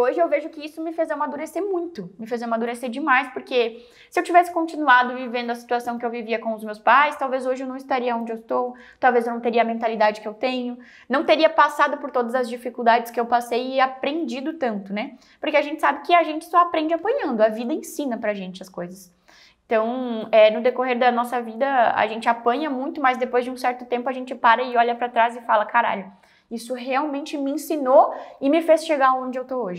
hoje eu vejo que isso me fez amadurecer muito, me fez amadurecer demais, porque se eu tivesse continuado vivendo a situação que eu vivia com os meus pais, talvez hoje eu não estaria onde eu estou, talvez eu não teria a mentalidade que eu tenho, não teria passado por todas as dificuldades que eu passei e aprendido tanto, né? Porque a gente sabe que a gente só aprende apanhando, a vida ensina pra gente as coisas. Então, é, no decorrer da nossa vida, a gente apanha muito, mas depois de um certo tempo a gente para e olha para trás e fala: caralho, isso realmente me ensinou e me fez chegar onde eu tô hoje.